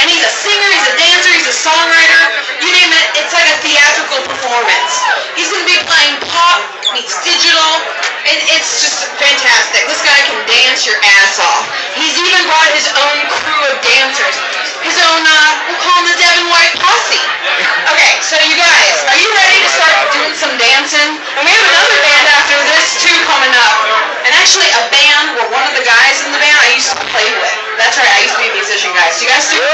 And he's a singer, he's a dancer, he's a songwriter. You name it, it's like a theatrical performance. He's going to be playing pop meets digital. And it's just fantastic. This guy can dance your ass off. He's even brought his own crew of dancers. His own, uh, we'll call him the Devin White Posse. Okay, so you guys, guys.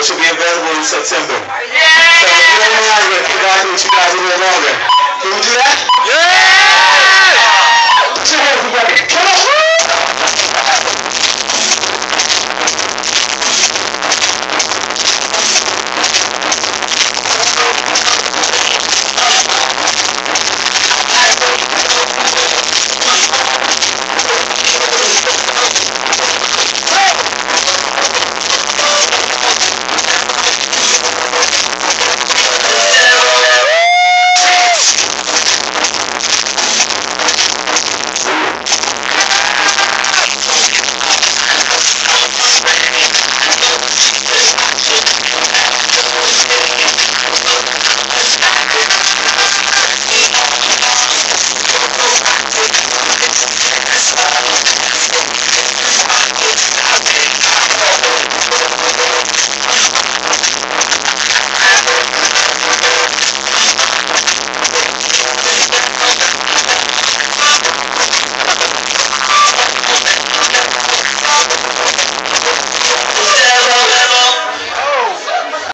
Which will be available in September. So if you don't mind,